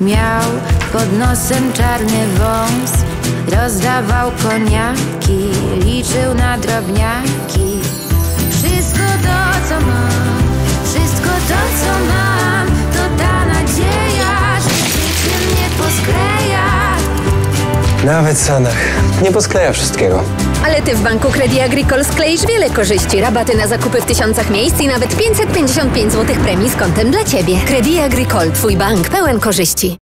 Miał pod nosem czarny wąs, rozdawał koniaki, liczył na drobniaki. Nawet Sanach nie poskleja wszystkiego. Ale ty w Banku Credit Agricole skleisz wiele korzyści. Rabaty na zakupy w tysiącach miejsc i nawet 555 zł premii z kontem dla ciebie. Credit Agricole, twój bank pełen korzyści.